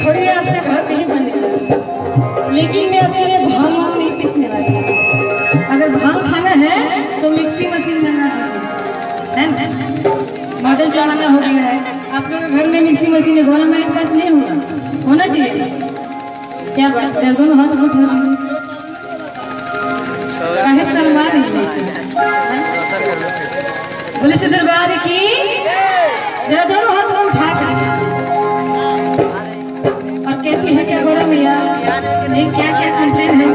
थोड़ी आपसे बहुत नहीं बने लेकिन मैं अपने लिए मॉडल जमाना हो गया है। आप लोगों के घर में मिक्सी मशीन है घोड़ा माइक पास नहीं होगा होना चाहिए। क्या बात है? दोनों हाथ उठ रहे सलवार बोले से दरबार की? जरा दोनों हाथ को उठा कर और कहती है, क्या गौरव भैया नहीं क्या क्या कंप्लेन है